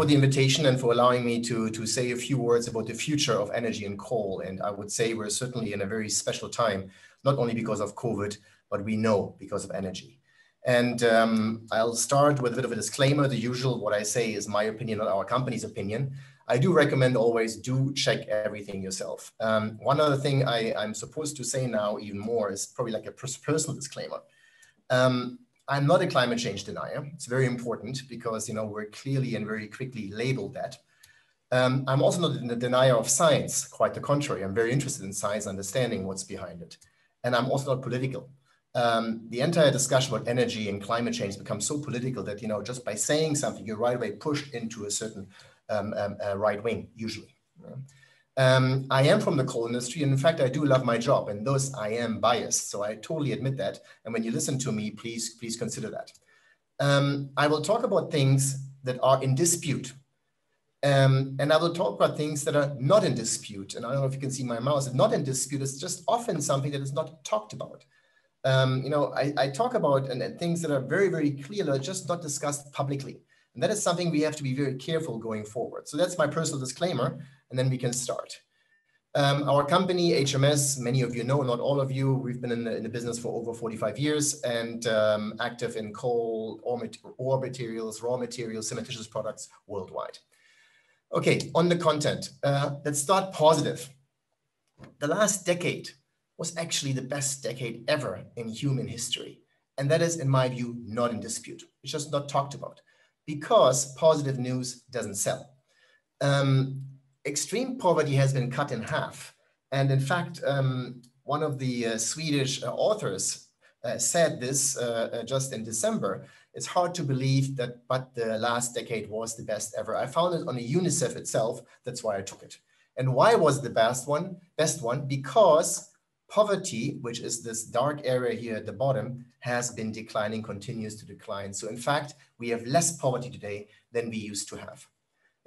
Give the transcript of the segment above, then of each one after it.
for the invitation and for allowing me to, to say a few words about the future of energy and coal. And I would say we're certainly in a very special time, not only because of COVID, but we know because of energy. And um, I'll start with a bit of a disclaimer. The usual, what I say is my opinion, not our company's opinion. I do recommend always do check everything yourself. Um, one other thing I, am supposed to say now even more is probably like a personal disclaimer. Um, I'm not a climate change denier. It's very important because you know we're clearly and very quickly labeled that. Um, I'm also not a denier of science, quite the contrary. I'm very interested in science, understanding what's behind it. And I'm also not political. Um, the entire discussion about energy and climate change becomes so political that, you know, just by saying something, you're right away pushed into a certain um, um, uh, right wing, usually. Um, I am from the coal industry, and in fact, I do love my job, and thus I am biased. So I totally admit that. And when you listen to me, please, please consider that. Um, I will talk about things that are in dispute. Um, and I will talk about things that are not in dispute. And I don't know if you can see my mouse. Not in dispute is just often something that is not talked about. Um, you know, I, I talk about and, and, things that are very, very clear, are just not discussed publicly. And that is something we have to be very careful going forward. So that's my personal disclaimer, and then we can start. Um, our company, HMS, many of you know, not all of you, we've been in the, in the business for over 45 years and um, active in coal, ore, ore, materials, raw materials, cementitious products worldwide. Okay, on the content, uh, let's start positive. The last decade was actually the best decade ever in human history. And that is, in my view, not in dispute. It's just not talked about because positive news doesn't sell. Um, extreme poverty has been cut in half. And in fact, um, one of the uh, Swedish uh, authors uh, said this uh, uh, just in December. It's hard to believe that, but the last decade was the best ever. I found it on the UNICEF itself. That's why I took it. And why was the best one? Best one because Poverty, which is this dark area here at the bottom, has been declining, continues to decline. So in fact, we have less poverty today than we used to have.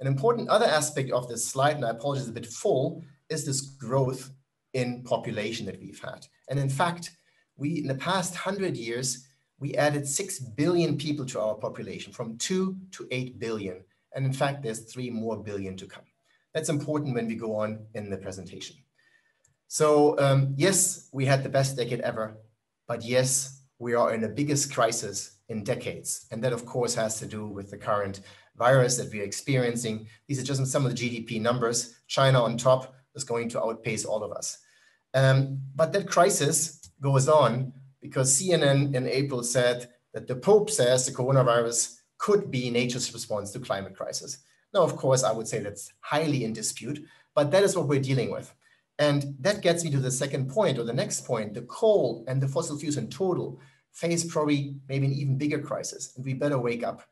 An important other aspect of this slide, and I apologize, a bit full, is this growth in population that we've had. And in fact, we in the past 100 years, we added 6 billion people to our population from 2 to 8 billion. And in fact, there's 3 more billion to come. That's important when we go on in the presentation. So um, yes, we had the best decade ever, but yes, we are in the biggest crisis in decades. And that of course has to do with the current virus that we are experiencing. These are just some of the GDP numbers. China on top is going to outpace all of us. Um, but that crisis goes on because CNN in April said that the Pope says the coronavirus could be nature's response to climate crisis. Now, of course, I would say that's highly in dispute, but that is what we're dealing with. And that gets me to the second point or the next point. The coal and the fossil fuels in total face probably maybe an even bigger crisis. And we better wake up.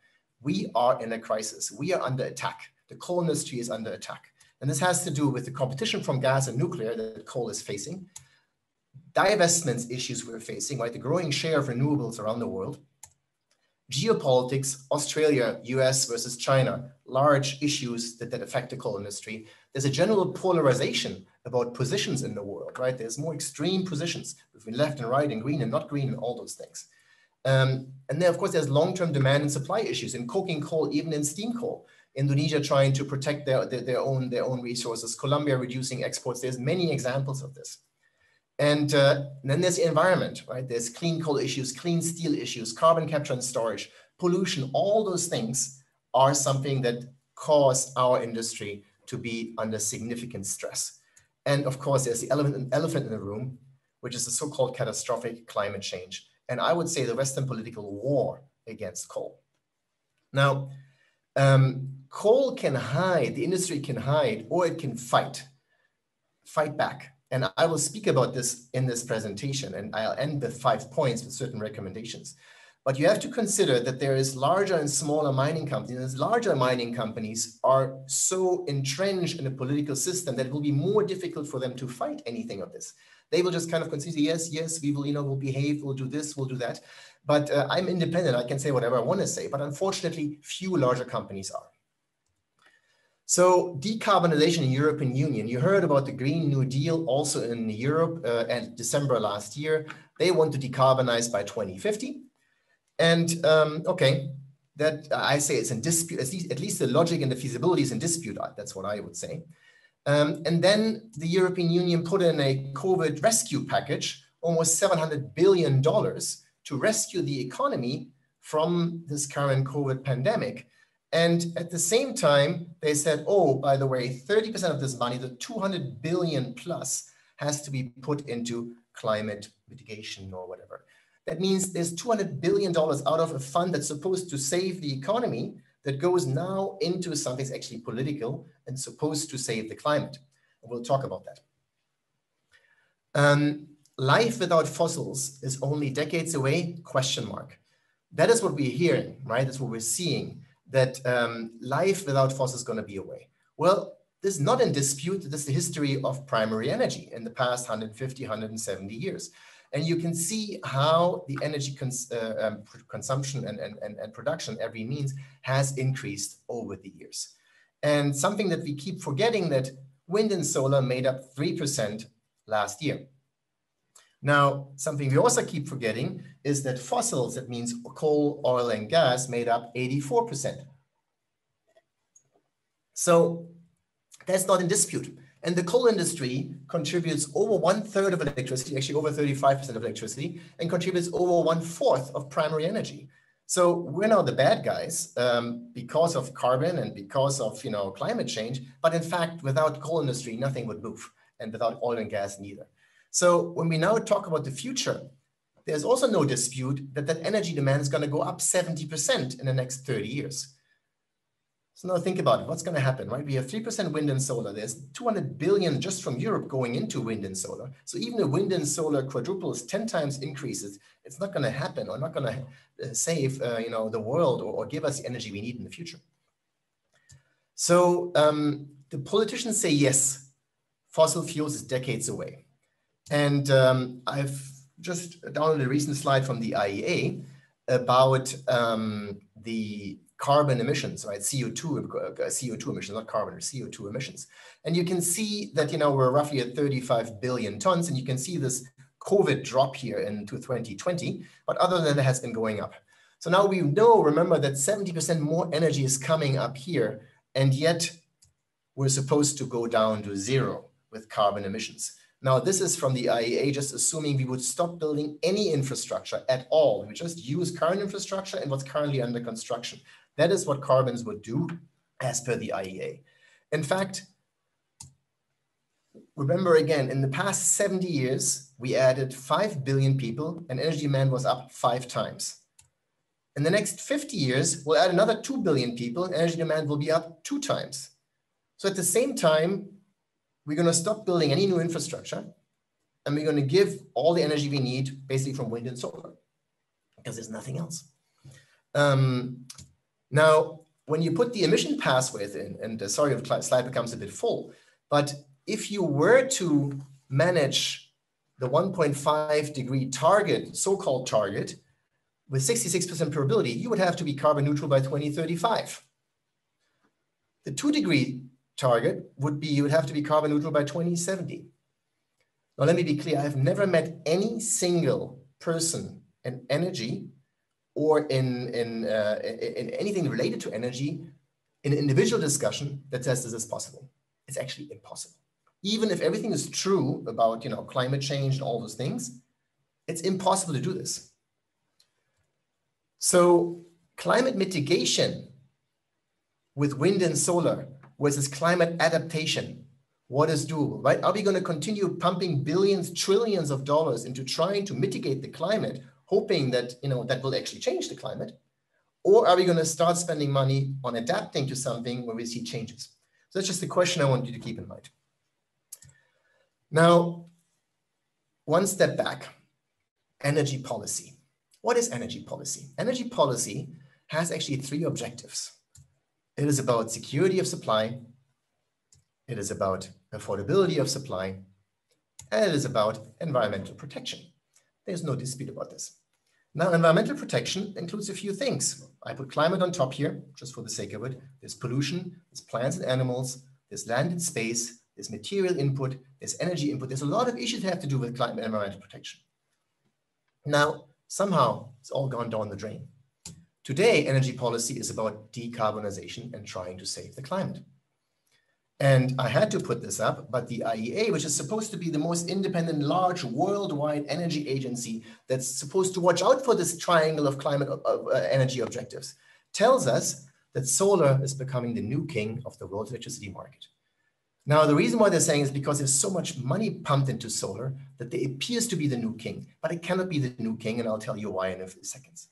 We are in a crisis. We are under attack. The coal industry is under attack. And this has to do with the competition from gas and nuclear that coal is facing, divestments issues we're facing, right? The growing share of renewables around the world, geopolitics, Australia, US versus China, large issues that, that affect the coal industry. There's a general polarization about positions in the world, right? There's more extreme positions between left and right and green and not green and all those things. Um, and then, of course, there's long-term demand and supply issues in coking coal, even in steam coal. Indonesia trying to protect their, their, their own, their own resources, Colombia reducing exports. There's many examples of this. And, uh, and then there's the environment, right? There's clean coal issues, clean steel issues, carbon capture and storage, pollution, all those things are something that cause our industry to be under significant stress. And of course, there's the elephant, elephant in the room, which is the so-called catastrophic climate change. And I would say the Western political war against coal. Now, um, coal can hide, the industry can hide, or it can fight, fight back. And I will speak about this in this presentation, and I'll end with five points with certain recommendations. But you have to consider that there is larger and smaller mining companies. larger mining companies are so entrenched in a political system that it will be more difficult for them to fight anything of this. They will just kind of consider, yes, yes, we will, you know, we'll behave, we'll do this, we'll do that. But uh, I'm independent. I can say whatever I want to say. But unfortunately, few larger companies are. So decarbonization in European Union, you heard about the Green New Deal also in Europe uh, and December last year. They want to decarbonize by 2050. And um, okay, that I say it's in dispute, at least, at least the logic and the feasibility is in dispute. That's what I would say. Um, and then the European Union put in a COVID rescue package, almost $700 billion to rescue the economy from this current COVID pandemic. And at the same time, they said, oh, by the way, 30% of this money, the 200 billion plus, has to be put into climate mitigation or whatever. That means there's $200 billion out of a fund that's supposed to save the economy that goes now into something that's actually political and supposed to save the climate. We'll talk about that. Um, life without fossils is only decades away, question mark. That is what we're hearing, right? That's what we're seeing, that um, life without fossils is gonna be away. Well, this is not in dispute. This is the history of primary energy in the past 150, 170 years. And you can see how the energy cons uh, um, consumption and, and, and, production, every means, has increased over the years. And something that we keep forgetting that wind and solar made up 3% last year. Now, something we also keep forgetting is that fossils, that means coal, oil, and gas, made up 84%. So that's not in dispute. And the coal industry contributes over one third of electricity, actually over 35% of electricity, and contributes over one fourth of primary energy. So we're now the bad guys um, because of carbon and because of you know climate change. But in fact, without coal industry, nothing would move, and without oil and gas, neither. So when we now talk about the future, there's also no dispute that that energy demand is going to go up 70% in the next 30 years. So now think about it. What's going to happen, right? We have 3% wind and solar. There's 200 billion just from Europe going into wind and solar. So even if wind and solar quadruples 10 times increases, it's not going to happen or not going to uh, save, uh, you know, the world or, or, give us the energy we need in the future. So um, the politicians say, yes, fossil fuels is decades away. And um, I've just downloaded a recent slide from the IEA about um, the carbon emissions, right? CO2, uh, CO2 emissions, not carbon, or CO2 emissions. And you can see that, you know, we're roughly at 35 billion tons, and you can see this COVID drop here into 2020, but other than that has been going up. So now we know, remember that 70% more energy is coming up here, and yet we're supposed to go down to zero with carbon emissions. Now, this is from the IEA, just assuming we would stop building any infrastructure at all. We just use current infrastructure and what's currently under construction. That is what carbons would do as per the IEA. In fact, remember again, in the past 70 years, we added 5 billion people and energy demand was up five times. In the next 50 years, we'll add another 2 billion people and energy demand will be up two times. So at the same time, we're going to stop building any new infrastructure and we're going to give all the energy we need basically from wind and solar because there's nothing else. Um, now, when you put the emission pathways in, and uh, sorry the slide becomes a bit full, but if you were to manage the 1.5 degree target, so-called target, with 66% probability, you would have to be carbon neutral by 2035. The two degree target would be you would have to be carbon neutral by 2070. Now, let me be clear. I've never met any single person in energy or in, in, uh, in anything related to energy in an individual discussion that says this is possible. It's actually impossible. Even if everything is true about you know, climate change and all those things, it's impossible to do this. So climate mitigation with wind and solar versus climate adaptation, what is doable, right? Are we going to continue pumping billions, trillions of dollars into trying to mitigate the climate hoping that you know that will actually change the climate? Or are we going to start spending money on adapting to something where we see changes? So that's just the question I want you to keep in mind. Now, one step back, energy policy. What is energy policy? Energy policy has actually three objectives. It is about security of supply, it is about affordability of supply, and it is about environmental protection. There's no dispute about this. Now, environmental protection includes a few things. I put climate on top here, just for the sake of it. There's pollution, there's plants and animals, there's land and space, there's material input, there's energy input. There's a lot of issues that have to do with climate and environmental protection. Now, somehow it's all gone down the drain. Today, energy policy is about decarbonization and trying to save the climate. And I had to put this up, but the IEA, which is supposed to be the most independent, large worldwide energy agency that's supposed to watch out for this triangle of climate of, uh, energy objectives, tells us that solar is becoming the new king of the world electricity market. Now, the reason why they're saying is because there's so much money pumped into solar that it appears to be the new king, but it cannot be the new king, and I'll tell you why in a few seconds.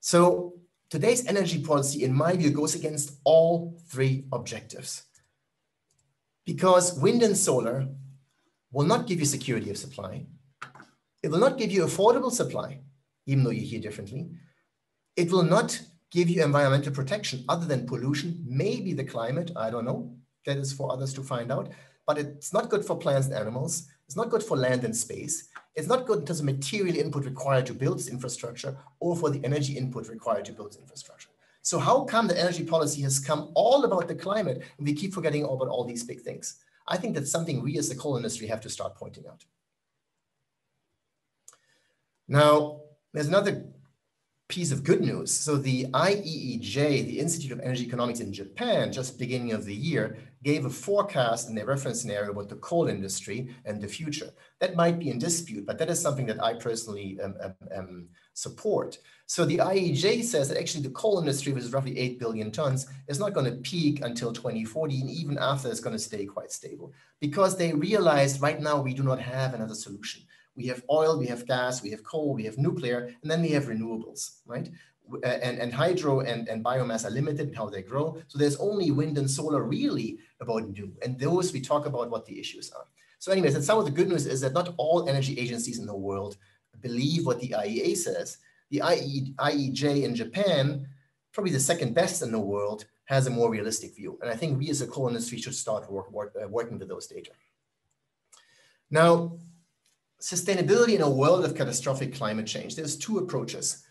So today's energy policy, in my view, goes against all three objectives because wind and solar will not give you security of supply. It will not give you affordable supply, even though you hear differently. It will not give you environmental protection other than pollution, maybe the climate, I don't know. That is for others to find out. But it's not good for plants and animals. It's not good for land and space. It's not good in terms of material input required to build this infrastructure or for the energy input required to build this infrastructure. So how come the energy policy has come all about the climate and we keep forgetting about all these big things? I think that's something we as the coal industry have to start pointing out. Now, there's another piece of good news. So the IEEJ, the Institute of Energy Economics in Japan, just beginning of the year, gave a forecast in their reference scenario about the coal industry and the future. That might be in dispute, but that is something that I personally um, um, um, support. So the IEJ says that actually the coal industry, which is roughly 8 billion tons, is not going to peak until 2040, and even after it's going to stay quite stable because they realized right now we do not have another solution. We have oil, we have gas, we have coal, we have nuclear, and then we have renewables, right? And, and hydro and, and biomass are limited in how they grow. So there's only wind and solar really about new. And those we talk about what the issues are. So anyways, and some of the good news is that not all energy agencies in the world believe what the IEA says. The IE, IEJ in Japan, probably the second best in the world, has a more realistic view. And I think we as a coal industry should start work, work, uh, working with those data. Now, sustainability in a world of catastrophic climate change, there's two approaches.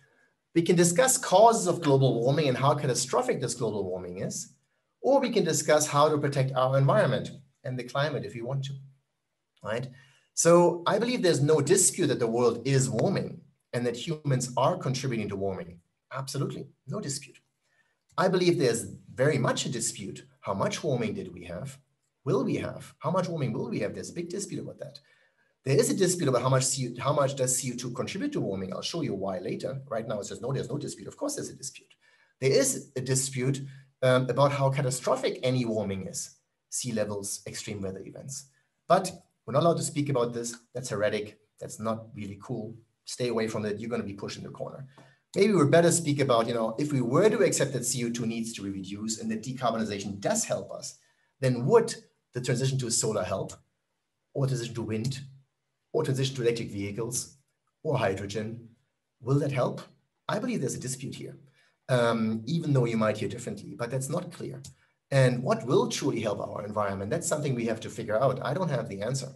We can discuss causes of global warming and how catastrophic this global warming is, or we can discuss how to protect our environment and the climate if we want to, right? So I believe there's no dispute that the world is warming and that humans are contributing to warming. Absolutely, no dispute. I believe there's very much a dispute. How much warming did we have? Will we have? How much warming will we have? There's a big dispute about that. There is a dispute about how much CO, how much does CO2 contribute to warming. I'll show you why later. Right now, it says no, there's no dispute. Of course, there's a dispute. There is a dispute um, about how catastrophic any warming is, sea levels, extreme weather events. But we're not allowed to speak about this. That's heretic. That's not really cool. Stay away from it. You're going to be pushed in the corner. Maybe we're better speak about, you know, if we were to accept that CO2 needs to be reduced and that decarbonization does help us, then would the transition to solar help or transition to wind or transition to electric vehicles or hydrogen? Will that help? I believe there's a dispute here, um, even though you might hear differently, but that's not clear. And what will truly help our environment? That's something we have to figure out. I don't have the answer.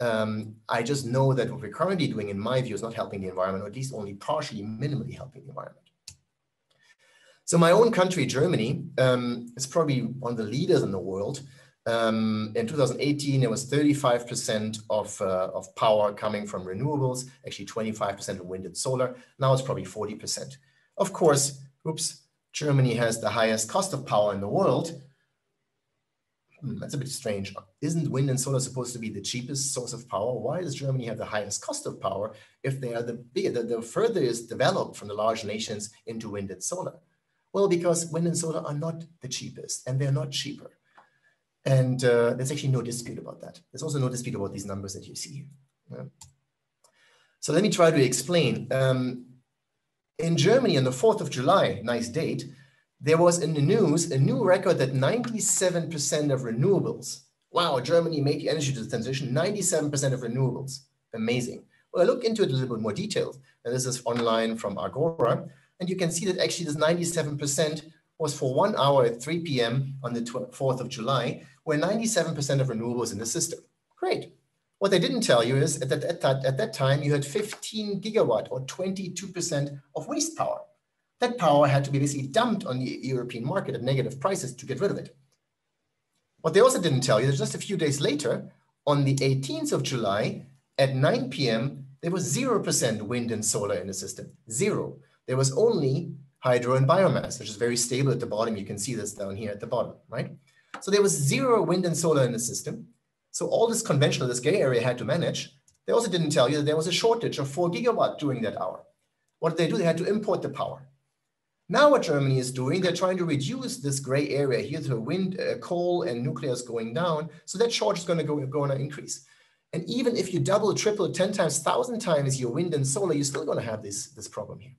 Um, I just know that what we're currently doing, in my view, is not helping the environment, or at least only partially, minimally helping the environment. So my own country, Germany, um, is probably one of the leaders in the world. Um, in 2018, it was 35% of, uh, of power coming from renewables, actually 25% of wind and solar. Now it's probably 40%. Of course, oops, Germany has the highest cost of power in the world, hmm, that's a bit strange. Isn't wind and solar supposed to be the cheapest source of power? Why does Germany have the highest cost of power if they are the, the, the furthest developed from the large nations into wind and solar? Well, because wind and solar are not the cheapest and they're not cheaper. And uh, there's actually no dispute about that. There's also no dispute about these numbers that you see here. Yeah. So let me try to explain. Um, in Germany on the 4th of July, nice date, there was in the news a new record that 97% of renewables, wow, Germany made the energy transition, 97% of renewables. Amazing. Well, I look into it a little bit more detailed. And this is online from Agora. And you can see that actually this 97% was for one hour at 3 p.m. on the 4th of July, where 97% of renewables in the system. Great. What they didn't tell you is that at that, at that time, you had 15 gigawatt or 22% of waste power. That power had to be basically dumped on the European market at negative prices to get rid of it. What they also didn't tell you is just a few days later, on the 18th of July at 9 p.m., there was 0% wind and solar in the system, zero. There was only hydro and biomass, which is very stable at the bottom. You can see this down here at the bottom, right? So there was zero wind and solar in the system. So all this conventional, this gray area had to manage. They also didn't tell you that there was a shortage of four gigawatt during that hour. What did they do? They had to import the power. Now what Germany is doing, they're trying to reduce this gray area here to wind, uh, coal and nuclear is going down. So that charge is going to go, to increase. And even if you double, triple, 10 times, 1,000 times your wind and solar, you're still going to have this, this problem here.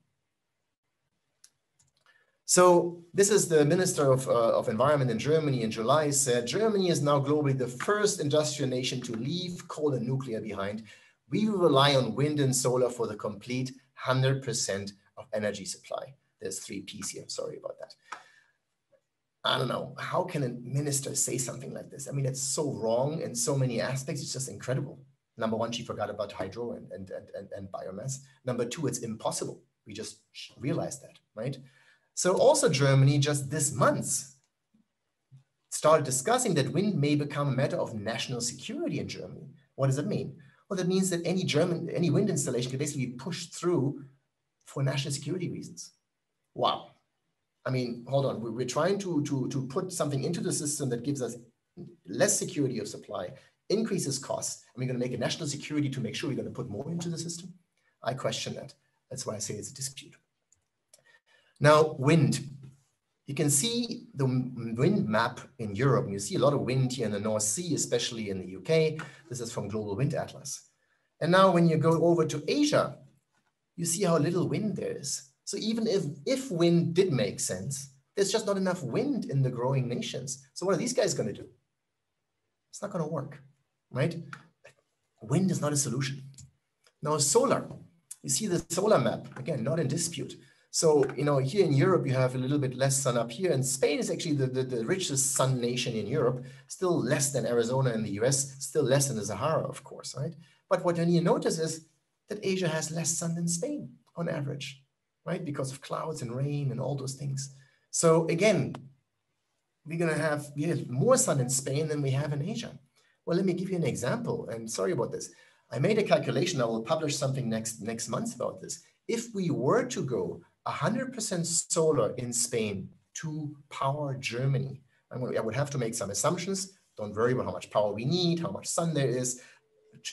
So this is the Minister of, uh, of Environment in Germany in July said, Germany is now globally the first industrial nation to leave coal and nuclear behind. We will rely on wind and solar for the complete 100% of energy supply. There's three P's here, sorry about that. I don't know, how can a minister say something like this? I mean, it's so wrong in so many aspects, it's just incredible. Number one, she forgot about hydro and, and, and, and biomass. Number two, it's impossible. We just realized that, right? So also Germany just this month started discussing that wind may become a matter of national security in Germany. What does that mean? Well, that means that any German, any wind installation can basically be pushed through for national security reasons. Wow. I mean, hold on, we're trying to, to, to put something into the system that gives us less security of supply, increases costs, and we're going to make a national security to make sure we're going to put more into the system? I question that. That's why I say it's a dispute. Now, wind. You can see the wind map in Europe. You see a lot of wind here in the North Sea, especially in the UK. This is from Global Wind Atlas. And now when you go over to Asia, you see how little wind there is. So even if, if wind did make sense, there's just not enough wind in the growing nations. So what are these guys going to do? It's not going to work, right? Wind is not a solution. Now solar, you see the solar map, again, not in dispute. So, you know, here in Europe, you have a little bit less sun up here. And Spain is actually the, the, the, richest sun nation in Europe, still less than Arizona in the US, still less than the Sahara, of course, right? But what you notice is that Asia has less sun than Spain on average, right? Because of clouds and rain and all those things. So again, we're going to have, we have more sun in Spain than we have in Asia. Well, let me give you an example. And sorry about this. I made a calculation. I will publish something next, next month about this. If we were to go 100% solar in Spain to power Germany. I would have to make some assumptions. Don't worry about how much power we need, how much sun there is,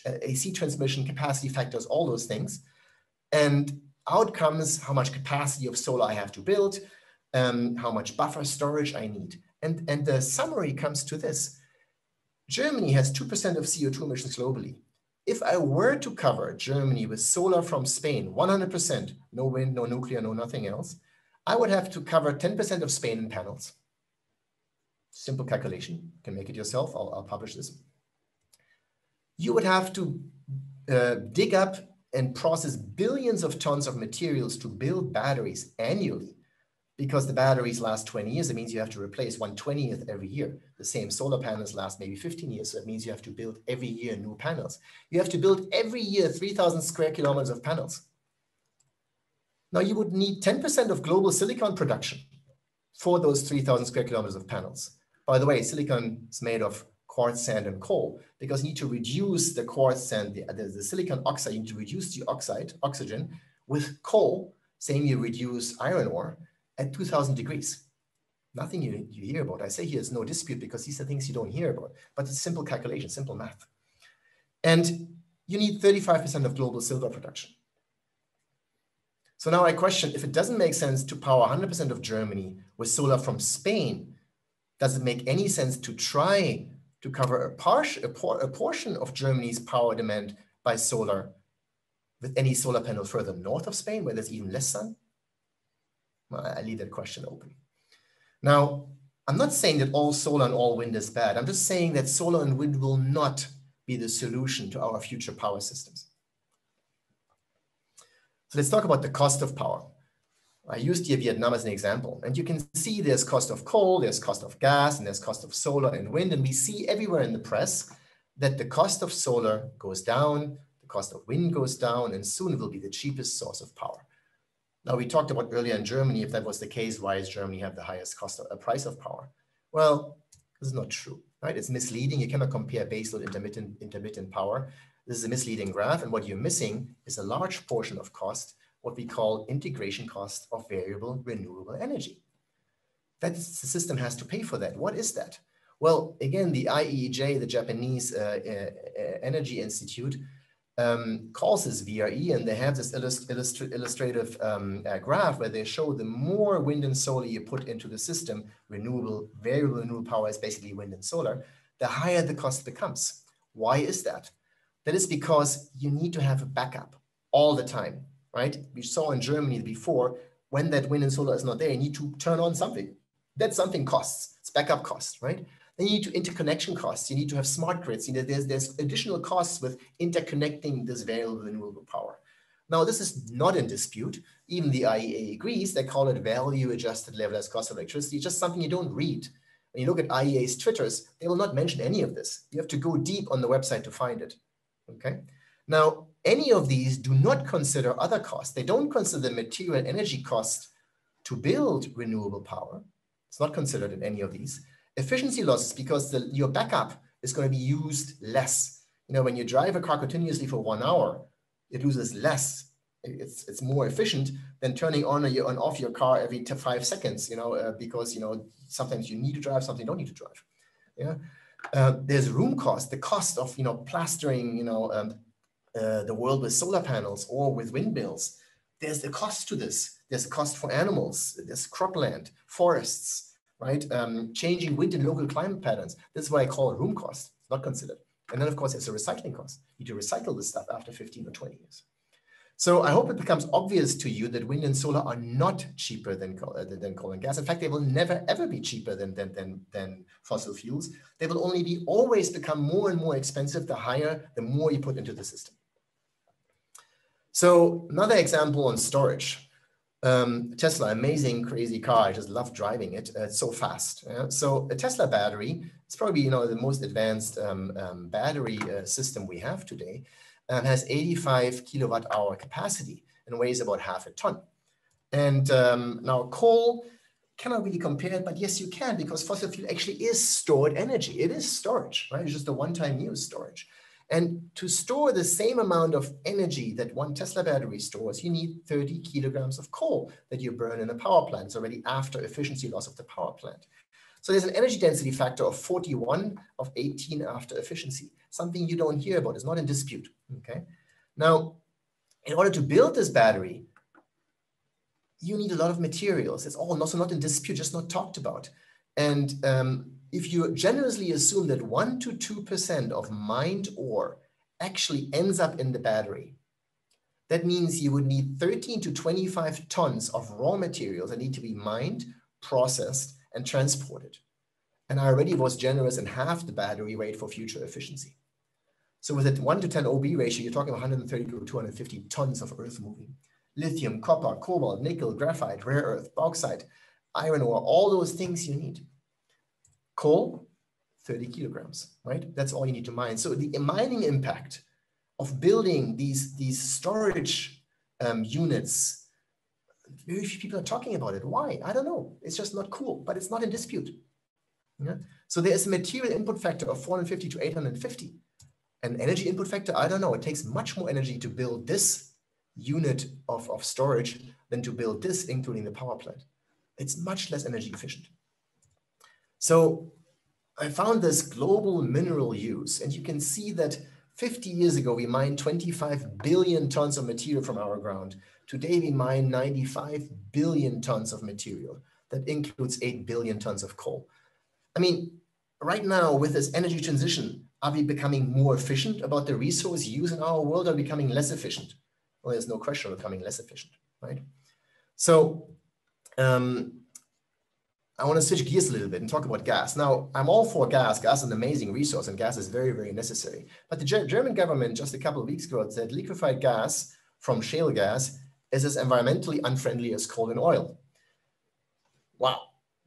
AC transmission, capacity factors, all those things. And out comes how much capacity of solar I have to build, um, how much buffer storage I need. And, and the summary comes to this. Germany has 2% of CO2 emissions globally. If I were to cover Germany with solar from Spain, 100%, no wind, no nuclear, no nothing else, I would have to cover 10% of Spain in panels. Simple calculation, you can make it yourself, I'll, I'll publish this. You would have to uh, dig up and process billions of tons of materials to build batteries annually because the batteries last 20 years, it means you have to replace 1 20th every year. The same solar panels last maybe 15 years, so that means you have to build every year new panels. You have to build every year 3,000 square kilometers of panels. Now you would need 10% of global silicon production for those 3,000 square kilometers of panels. By the way, silicon is made of quartz, sand, and coal because you need to reduce the quartz sand, the, the, the silicon oxide, you need to reduce the oxide, oxygen with coal, same you reduce iron ore, at 2000 degrees. Nothing you, you hear about. I say here is no dispute because these are things you don't hear about, but it's simple calculation, simple math. And you need 35% of global silver production. So now I question, if it doesn't make sense to power 100% of Germany with solar from Spain, does it make any sense to try to cover a, a, por a portion of Germany's power demand by solar with any solar panel further north of Spain where there's even less sun? Uh, I leave that question open. Now, I'm not saying that all solar and all wind is bad. I'm just saying that solar and wind will not be the solution to our future power systems. So let's talk about the cost of power. I used Vietnam as an example, and you can see there's cost of coal, there's cost of gas, and there's cost of solar and wind. And we see everywhere in the press that the cost of solar goes down, the cost of wind goes down, and soon it will be the cheapest source of power. Now, we talked about earlier in Germany, if that was the case, why does Germany have the highest cost of, uh, price of power? Well, this is not true, right? It's misleading. You cannot compare baseload intermittent, intermittent power. This is a misleading graph. And what you're missing is a large portion of cost what we call integration cost of variable renewable energy. That the system has to pay for that. What is that? Well, again, the IEEJ, the Japanese uh, uh, uh, Energy Institute, um, this VRE, and they have this illustra illustrative um, uh, graph where they show the more wind and solar you put into the system, renewable, variable renewable power is basically wind and solar, the higher the cost becomes. Why is that? That is because you need to have a backup all the time, right? We saw in Germany before, when that wind and solar is not there, you need to turn on something. That something costs, it's backup costs, right? Then you need to interconnection costs. You need to have smart grids. You know, there's, there's additional costs with interconnecting this variable renewable power. Now, this is not in dispute. Even the IEA agrees. They call it value adjusted levelized cost of electricity. Just something you don't read. When you look at IEA's Twitters, they will not mention any of this. You have to go deep on the website to find it. Okay. Now, any of these do not consider other costs. They don't consider the material energy cost to build renewable power. It's not considered in any of these. Efficiency losses because the, your backup is going to be used less. You know, when you drive a car continuously for one hour, it loses less. It's, it's more efficient than turning on on off your car every five seconds, you know, uh, because, you know, sometimes you need to drive, something you don't need to drive. Yeah. Uh, there's room cost, the cost of, you know, plastering, you know, um, uh, the world with solar panels or with windmills. There's the cost to this. There's a cost for animals. There's cropland, forests, right? Um, changing wind and local climate patterns. This is what I call room cost. It's not considered. And then, of course, there's a recycling cost. You need to recycle this stuff after 15 or 20 years. So I hope it becomes obvious to you that wind and solar are not cheaper than coal, uh, than coal and gas. In fact, they will never ever be cheaper than, than, than, than fossil fuels. They will only be always become more and more expensive the higher, the more you put into the system. So another example on storage. Um, Tesla, amazing, crazy car. I just love driving it. Uh, it's so fast. Yeah? So a Tesla battery, it's probably you know the most advanced um, um, battery uh, system we have today has 85 kilowatt hour capacity and weighs about half a ton. And um, now coal cannot really compare it, but yes, you can because fossil fuel actually is stored energy. It is storage, right? It's just a one-time use storage. And to store the same amount of energy that one Tesla battery stores, you need 30 kilograms of coal that you burn in a power plant. It's already after efficiency loss of the power plant. So there's an energy density factor of 41 of 18 after efficiency, something you don't hear about. It's not in dispute, okay? Now, in order to build this battery, you need a lot of materials. It's all also not in dispute, just not talked about. And um, if you generously assume that 1 to 2% of mined ore actually ends up in the battery, that means you would need 13 to 25 tons of raw materials that need to be mined, processed, and transported. And I already was generous in half the battery weight for future efficiency. So with a 1 to 10 OB ratio, you're talking 130 to 250 tons of earth moving. Lithium, copper, cobalt, nickel, graphite, rare earth, bauxite, iron ore, all those things you need. Coal, 30 kilograms, right? That's all you need to mine. So the mining impact of building these, these storage um, units very few people are talking about it. Why? I don't know. It's just not cool, but it's not in dispute. Yeah? So there is a material input factor of 450 to 850. An energy input factor, I don't know. It takes much more energy to build this unit of, of storage than to build this, including the power plant. It's much less energy efficient. So I found this global mineral use, and you can see that 50 years ago, we mined 25 billion tons of material from our ground. Today, we mine 95 billion tons of material. That includes 8 billion tons of coal. I mean, right now, with this energy transition, are we becoming more efficient about the resource use in our world or becoming less efficient? Well, there's no question of becoming less efficient, right? So um, I want to switch gears a little bit and talk about gas. Now, I'm all for gas. Gas is an amazing resource and gas is very, very necessary. But the German government just a couple of weeks ago said liquefied gas from shale gas is as environmentally unfriendly as coal and oil. Wow.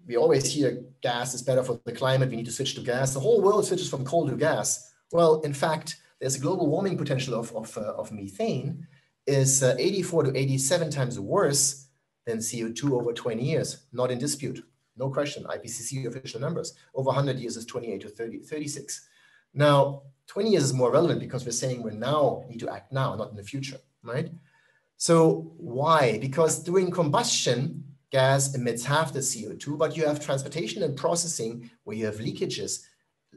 We always hear gas is better for the climate. We need to switch to gas. The whole world switches from coal to gas. Well, in fact, there's a global warming potential of, of, uh, of methane is uh, 84 to 87 times worse than CO2 over 20 years. Not in dispute. No question. IPCC official numbers. Over 100 years is 28 to 30, 36. Now, 20 years is more relevant because we're saying we now need to act now, not in the future, right? So why? Because during combustion, gas emits half the CO2, but you have transportation and processing where you have leakages.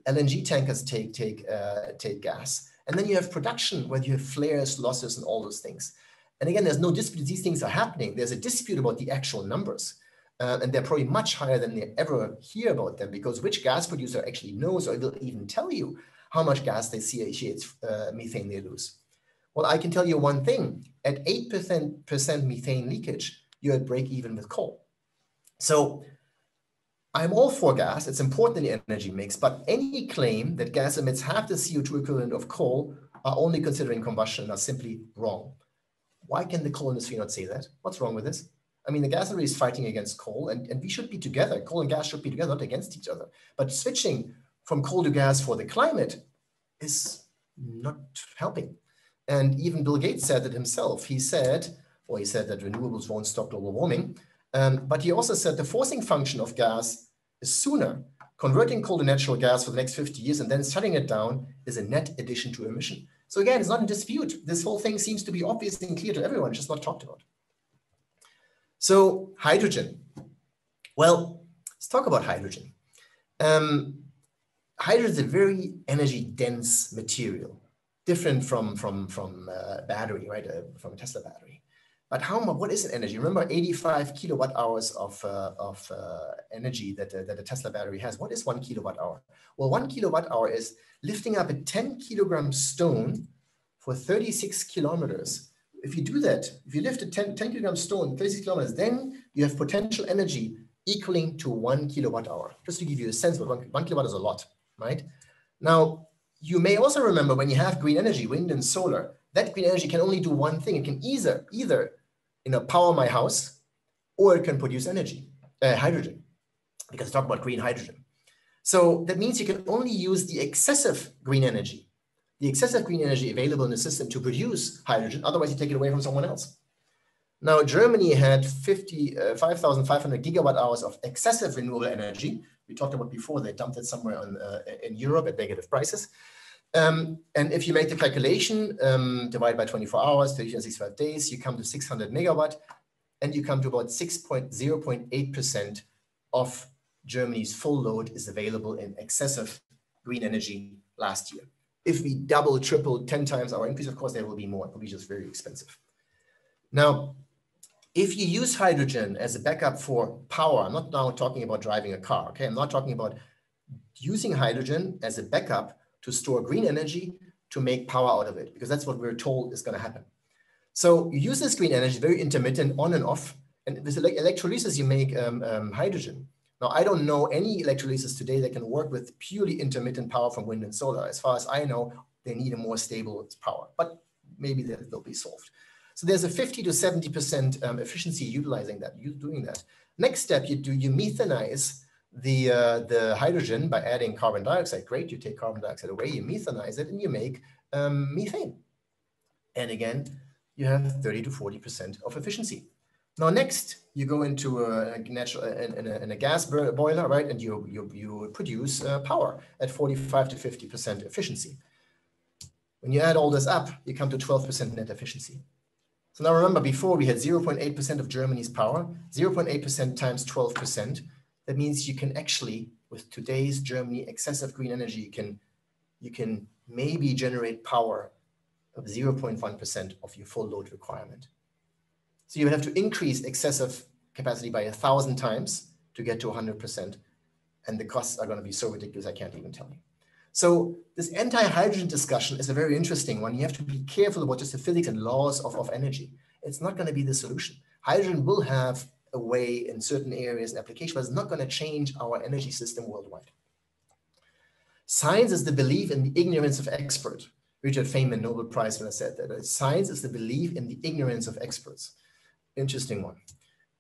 LNG tankers take, take, uh, take gas. And then you have production where you have flares, losses, and all those things. And again, there's no dispute these things are happening. There's a dispute about the actual numbers. Uh, and they're probably much higher than they ever hear about them because which gas producer actually knows or will even tell you how much gas they see uh, methane they lose. Well, I can tell you one thing. At 8% methane leakage, you're at break even with coal. So I'm all for gas. It's important in the energy mix, but any claim that gas emits half the CO2 equivalent of coal are only considering combustion are simply wrong. Why can the coal industry not say that? What's wrong with this? I mean, the gas industry is fighting against coal, and, and we should be together. Coal and gas should be together, not against each other. But switching from coal to gas for the climate is not helping. And even Bill Gates said it himself. He said, or he said that renewables won't stop global warming. Um, but he also said the forcing function of gas is sooner. Converting coal to natural gas for the next 50 years and then shutting it down is a net addition to emission. So again, it's not in dispute. This whole thing seems to be obvious and clear to everyone, it's just not talked about. So hydrogen. Well, let's talk about hydrogen. Um, hydrogen is a very energy dense material, different from, from, from uh, battery, right? Uh, from a Tesla battery. But how what is an energy? Remember 85 kilowatt hours of, uh, of uh, energy that, uh, that a Tesla battery has. What is one kilowatt hour? Well, one kilowatt hour is lifting up a 10 kilogram stone for 36 kilometers. If you do that, if you lift a 10, 10 kilogram stone 36 kilometers, then you have potential energy equaling to one kilowatt hour. Just to give you a sense, but one, one kilowatt is a lot, right? Now, you may also remember when you have green energy, wind and solar, that green energy can only do one thing. It can either, either you know, power my house or it can produce energy, uh, hydrogen, because I talk about green hydrogen. So that means you can only use the excessive green energy, the excessive green energy available in the system to produce hydrogen. Otherwise, you take it away from someone else. Now, Germany had 50, uh, 5,500 gigawatt hours of excessive renewable energy. We talked about before, they dumped it somewhere on, uh, in Europe at negative prices. Um, and if you make the calculation, um, divide by 24 hours, 365 days, you come to 600 megawatt, and you come to about 6.0.8% of Germany's full load is available in excessive green energy last year. If we double, triple, 10 times our increase, of course, there will be more. It will be just very expensive. Now, if you use hydrogen as a backup for power, I'm not now talking about driving a car, okay? I'm not talking about using hydrogen as a backup to store green energy to make power out of it, because that's what we're told is going to happen. So you use this green energy, very intermittent, on and off. And with electrolysis, you make um, um, hydrogen. Now, I don't know any electrolysis today that can work with purely intermittent power from wind and solar. As far as I know, they need a more stable power, but maybe they'll be solved. So there's a 50 to 70% um, efficiency utilizing that, you doing that. Next step, you do you methanize the, uh, the hydrogen by adding carbon dioxide. Great, you take carbon dioxide away, you methanize it, and you make um, methane. And again, you have 30 to 40% of efficiency. Now, next, you go into a natural in, a, in a gas boiler, right? And you you, you produce uh, power at 45 to 50 percent efficiency. When you add all this up, you come to 12 percent net efficiency. So now remember, before we had 0.8 percent of Germany's power, 0.8 percent times 12 percent. That means you can actually, with today's Germany excessive green energy, you can you can maybe generate power of 0.1 percent of your full load requirement. So you would have to increase excessive capacity by a thousand times to get to 100%. And the costs are going to be so ridiculous, I can't even tell you. So this anti-hydrogen discussion is a very interesting one. You have to be careful about just the physics and laws of, of energy. It's not going to be the solution. Hydrogen will have a way in certain areas and applications, but it's not going to change our energy system worldwide. Science is the belief in the ignorance of expert. Richard Feynman, Nobel Prize winner, said that uh, science is the belief in the ignorance of experts. Interesting one.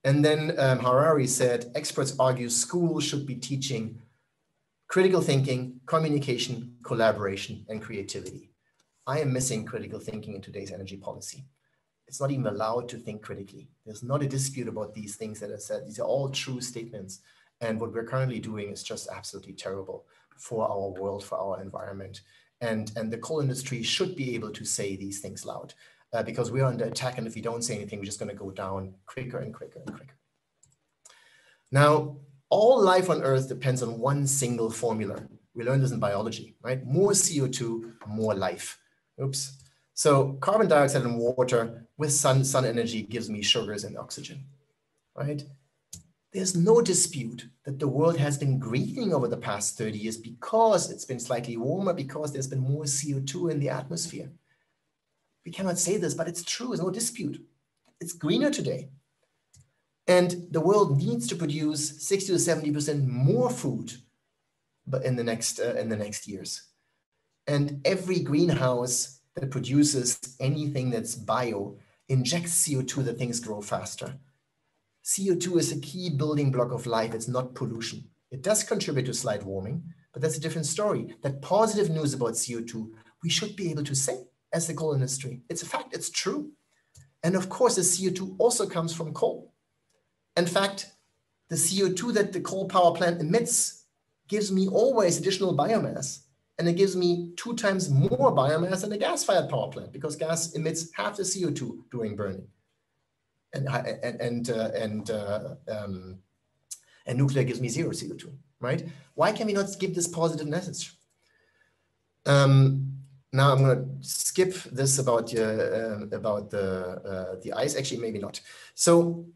And then um, Harari said, experts argue schools should be teaching critical thinking, communication, collaboration, and creativity. I am missing critical thinking in today's energy policy. It's not even allowed to think critically. There's not a dispute about these things that are said. These are all true statements. And what we're currently doing is just absolutely terrible for our world, for our environment. And, and the coal industry should be able to say these things loud. Uh, because we're under attack. And if we don't say anything, we're just going to go down quicker and quicker and quicker. Now, all life on Earth depends on one single formula. We learned this in biology, right? More CO2, more life. Oops. So carbon dioxide and water with sun, sun energy gives me sugars and oxygen, right? There's no dispute that the world has been greening over the past 30 years because it's been slightly warmer, because there's been more CO2 in the atmosphere. We cannot say this, but it's true, there's no dispute. It's greener today. And the world needs to produce 60 to 70% more food but in the next uh, in the next years. And every greenhouse that produces anything that's bio injects CO2 that things grow faster. CO2 is a key building block of life. It's not pollution. It does contribute to slight warming, but that's a different story. That positive news about CO2, we should be able to say as the coal industry. It's a fact, it's true. And of course, the CO2 also comes from coal. In fact, the CO2 that the coal power plant emits gives me always additional biomass. And it gives me two times more biomass than a gas-fired power plant because gas emits half the CO2 during burning. And, and, and, uh, and, uh, um, and nuclear gives me zero CO2, right? Why can we not give this positive message? Um, now I'm going to skip this about uh, about the uh, the ice. Actually, maybe not. So,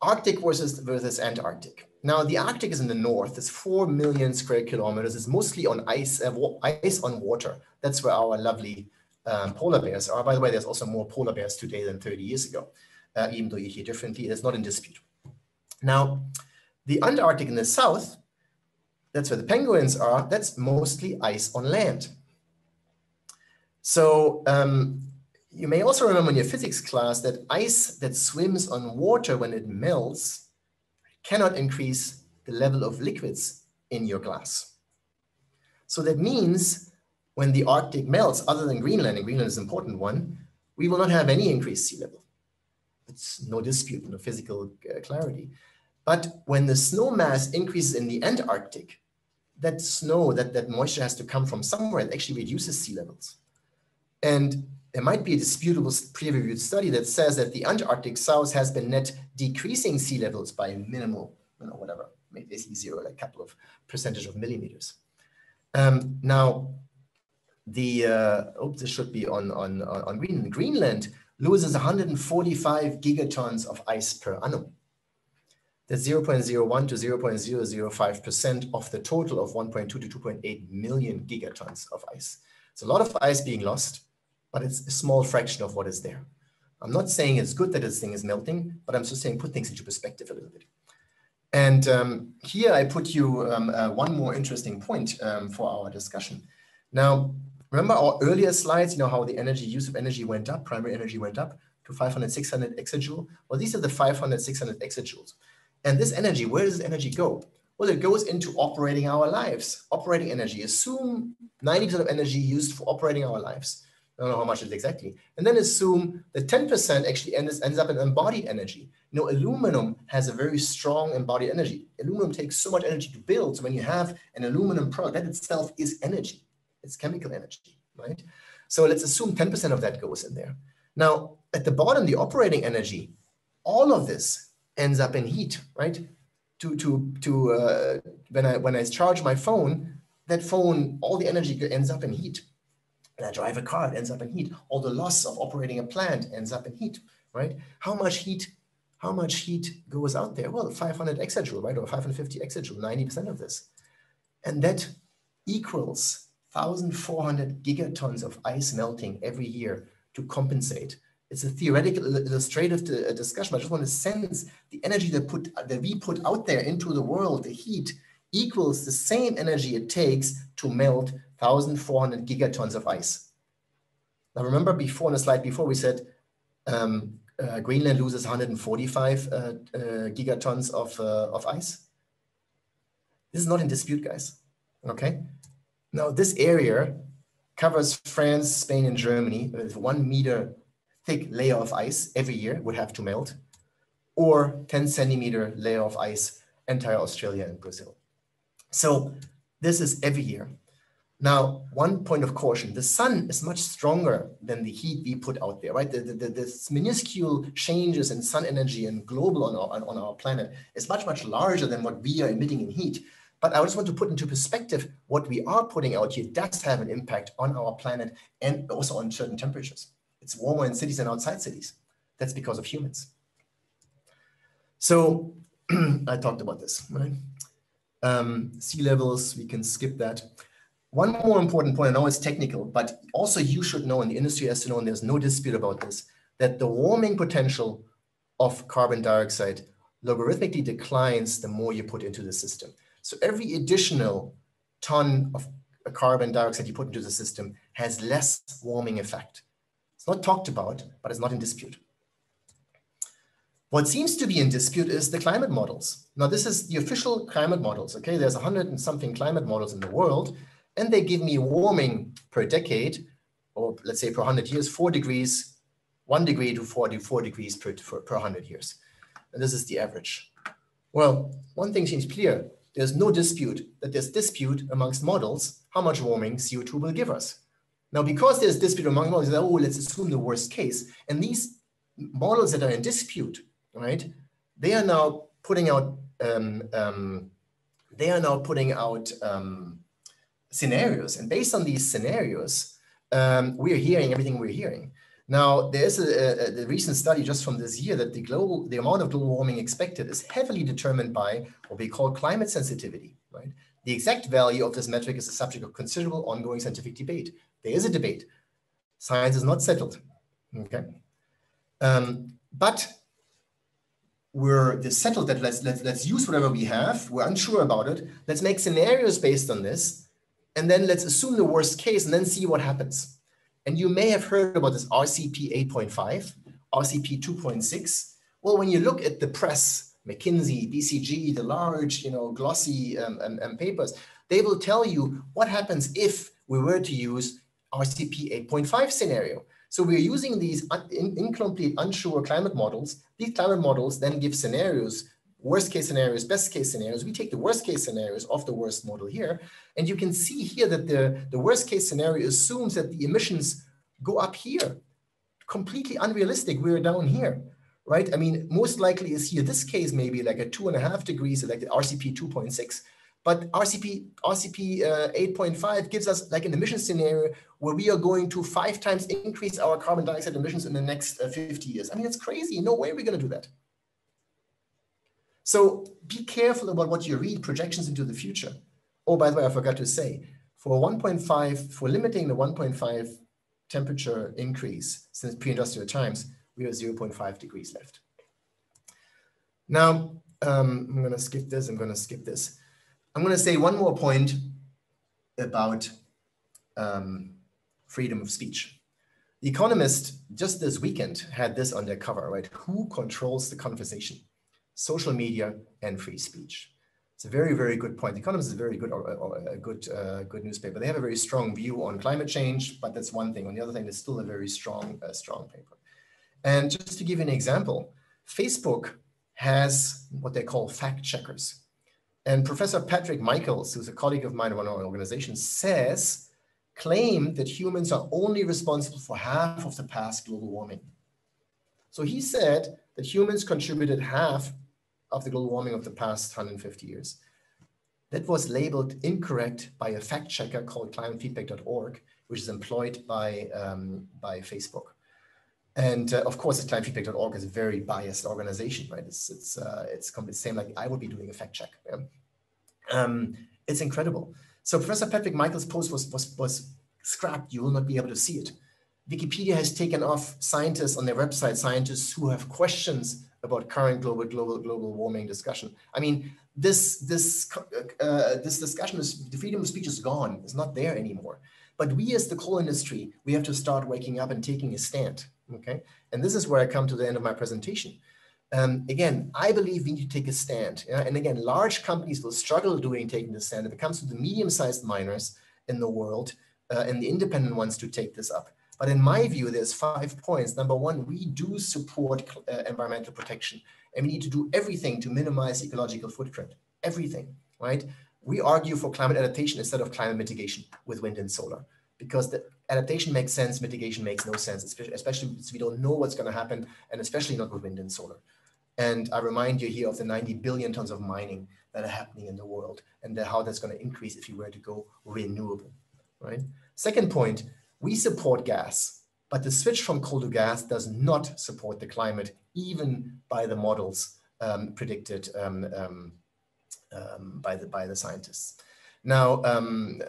Arctic versus versus Antarctic. Now, the Arctic is in the north. It's 4 million square kilometers. It's mostly on ice, uh, ice on water. That's where our lovely um, polar bears are. By the way, there's also more polar bears today than 30 years ago, uh, even though you hear differently. It's not in dispute. Now, the Antarctic in the south, that's where the penguins are, that's mostly ice on land. So um, you may also remember in your physics class that ice that swims on water when it melts cannot increase the level of liquids in your glass. So that means when the Arctic melts, other than Greenland, and Greenland is an important one, we will not have any increased sea level. It's no dispute, no physical uh, clarity. But when the snow mass increases in the Antarctic, that snow, that, that moisture has to come from somewhere. It actually reduces sea levels. And there might be a disputable peer-reviewed study that says that the Antarctic South has been net decreasing sea levels by minimal, you know, whatever, maybe basically zero, like a couple of percentage of millimeters. Um, now, the uh, oh, this should be on on on Greenland. Greenland loses 145 gigatons of ice per annum. That's 0.01 to 0.005 percent of the total of 1.2 to 2.8 million gigatons of ice. It's a lot of ice being lost but it's a small fraction of what is there. I'm not saying it's good that this thing is melting, but I'm just saying put things into perspective a little bit. And um, here I put you um, uh, one more interesting point um, for our discussion. Now, remember our earlier slides, you know, how the energy use of energy went up, primary energy went up to 500, 600 exajoule. Well, these are the 500, 600 exajoules. And this energy, where does this energy go? Well, it goes into operating our lives, operating energy. Assume 90% of energy used for operating our lives. I don't know how much it is exactly. And then assume that 10% actually ends, ends up in embodied energy. You know, aluminum has a very strong embodied energy. Aluminum takes so much energy to build. So when you have an aluminum product, that itself is energy. It's chemical energy, right? So let's assume 10% of that goes in there. Now, at the bottom, the operating energy, all of this ends up in heat, right? To, to, to uh, when, I, when I charge my phone, that phone, all the energy ends up in heat and I drive a car, it ends up in heat. All the loss of operating a plant ends up in heat, right? How much heat, how much heat goes out there? Well, 500 exajoule, right? Or 550 exajoule, 90% of this. And that equals 1,400 gigatons of ice melting every year to compensate. It's a theoretical illustrative uh, discussion. I just want to sense the energy that put that we put out there into the world, the heat, equals the same energy it takes to melt 1,400 gigatons of ice. Now remember before on the slide before we said um, uh, Greenland loses 145 uh, uh, gigatons of, uh, of ice. This is not in dispute, guys. Okay. Now this area covers France, Spain, and Germany with one meter thick layer of ice every year would have to melt, or 10 centimeter layer of ice entire Australia and Brazil. So this is every year. Now, one point of caution, the sun is much stronger than the heat we put out there, right? The, the, the, the minuscule changes in sun energy and global on our, on our planet is much, much larger than what we are emitting in heat. But I just want to put into perspective what we are putting out here does have an impact on our planet and also on certain temperatures. It's warmer in cities and outside cities. That's because of humans. So I talked about this, right? Um, sea levels, we can skip that. One more important point, I know it's technical, but also you should know, and the industry has to know, and there's no dispute about this, that the warming potential of carbon dioxide logarithmically declines the more you put into the system. So every additional ton of carbon dioxide you put into the system has less warming effect. It's not talked about, but it's not in dispute. What seems to be in dispute is the climate models. Now, this is the official climate models, okay? There's 100 and something climate models in the world, and they give me warming per decade, or let's say per 100 years, four degrees, one degree to 44 degrees per, per, per 100 years. And this is the average. Well, one thing seems clear. There's no dispute that there's dispute amongst models how much warming CO2 will give us. Now, because there's dispute among models, oh, let's assume the worst case. And these models that are in dispute, right, they are now putting out, um, um, they are now putting out um, scenarios. And based on these scenarios, um, we're hearing everything we're hearing. Now, there's a, a, a, recent study just from this year that the global, the amount of global warming expected is heavily determined by what we call climate sensitivity, right? The exact value of this metric is a subject of considerable ongoing scientific debate. There is a debate. Science is not settled, okay? Um, but we're settled that let's, let's, let's use whatever we have. We're unsure about it. Let's make scenarios based on this and then let's assume the worst case and then see what happens. And you may have heard about this RCP 8.5, RCP 2.6. Well, when you look at the press, McKinsey, BCG, the large, you know, glossy um, um, um, papers, they will tell you what happens if we were to use RCP 8.5 scenario. So we're using these incomplete, unsure climate models. These climate models then give scenarios worst case scenarios, best case scenarios. We take the worst case scenarios of the worst model here. And you can see here that the, the worst case scenario assumes that the emissions go up here. Completely unrealistic. We're down here, right? I mean, most likely is here. This case maybe like a two and a half degrees, like the RCP 2.6. But RCP, RCP uh, 8.5 gives us like an emission scenario where we are going to five times increase our carbon dioxide emissions in the next uh, 50 years. I mean, it's crazy. No way we're going to do that. So be careful about what you read, projections into the future. Oh, by the way, I forgot to say, for 1.5, for limiting the 1.5 temperature increase since pre-industrial times, we have 0.5 degrees left. Now, um, I'm going to skip this. I'm going to skip this. I'm going to say one more point about um, freedom of speech. The Economist just this weekend had this on their cover, right? Who controls the conversation? social media, and free speech. It's a very, very good point. The Economist is a very good, a good, uh, good newspaper. They have a very strong view on climate change, but that's one thing. On the other thing, it's still a very strong, uh, strong paper. And just to give you an example, Facebook has what they call fact checkers. And Professor Patrick Michaels, who's a colleague of mine in our organizations, says, claim that humans are only responsible for half of the past global warming. So he said that humans contributed half of the global warming of the past 150 years. That was labeled incorrect by a fact checker called climatefeedback.org, which is employed by, um, by Facebook. And uh, of course, climatefeedback.org is a very biased organization, right? It's, it's, uh, it's the same like I would be doing a fact check. Yeah? Um, it's incredible. So Professor Patrick Michaels' post was, was, was scrapped. You will not be able to see it. Wikipedia has taken off scientists on their website, scientists who have questions about current global global global warming discussion. I mean, this this uh, this discussion is the freedom of speech is gone. It's not there anymore. But we, as the coal industry, we have to start waking up and taking a stand. Okay, and this is where I come to the end of my presentation. Um, again, I believe we need to take a stand. Yeah? And again, large companies will struggle doing taking the stand if it comes to the medium-sized miners in the world uh, and the independent ones to take this up. But in my view, there's five points. Number one, we do support uh, environmental protection and we need to do everything to minimize ecological footprint, everything, right? we argue for climate adaptation instead of climate mitigation with wind and solar because the adaptation makes sense, mitigation makes no sense, especially we don't know what's going to happen, and especially not with wind and solar. And I remind you here of the 90 billion tons of mining that are happening in the world and how that's going to increase if you were to go renewable, right? Second point, we support gas, but the switch from coal to gas does not support the climate, even by the models um, predicted um, um, um by, the, by the scientists. Now, um,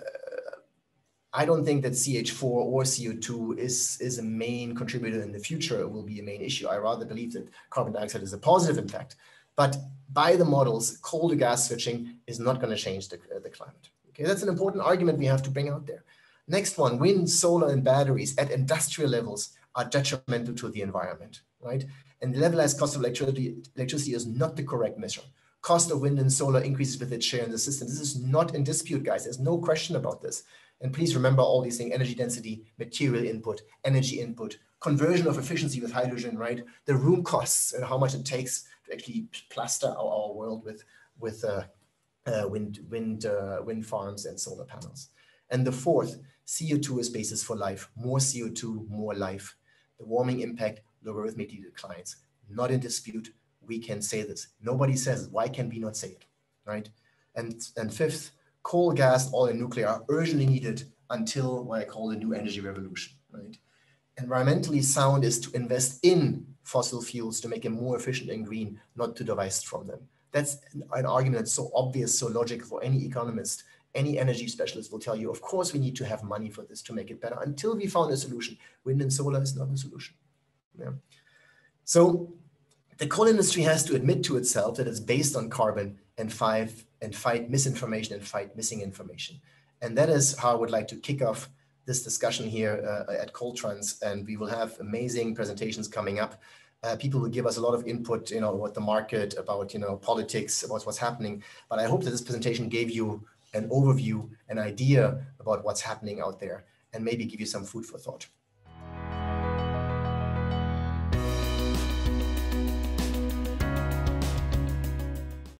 I don't think that CH4 or CO2 is, is a main contributor in the future. It will be a main issue. I rather believe that carbon dioxide is a positive impact. But by the models, coal to gas switching is not going to change the, the climate. Okay, that's an important argument we have to bring out there. Next one, wind, solar, and batteries at industrial levels are detrimental to the environment, right? And the levelized cost of electricity, electricity is not the correct measure. Cost of wind and solar increases with its share in the system. This is not in dispute, guys. There's no question about this. And please remember all these things, energy density, material input, energy input, conversion of efficiency with hydrogen, right? The room costs and how much it takes to actually plaster our, our world with, with uh, uh, wind, wind, uh, wind farms and solar panels. And the fourth, CO2 is basis for life. More CO2, more life. The warming impact logarithmically declines. Not in dispute. We can say this. Nobody says it. Why can we not say it, right? And, and fifth, coal, gas, oil, and nuclear are urgently needed until what I call the new energy revolution, right? Environmentally sound is to invest in fossil fuels to make them more efficient and green, not to divest from them. That's an argument that's so obvious, so logical for any economist. Any energy specialist will tell you, of course, we need to have money for this to make it better until we found a solution. Wind and solar is not a solution. Yeah. So the coal industry has to admit to itself that it's based on carbon and five and fight misinformation and fight missing information. And that is how I would like to kick off this discussion here uh, at Coaltrans. And we will have amazing presentations coming up. Uh, people will give us a lot of input, you know, what the market, about, you know, politics, about what's happening. But I hope that this presentation gave you an overview, an idea about what's happening out there, and maybe give you some food for thought.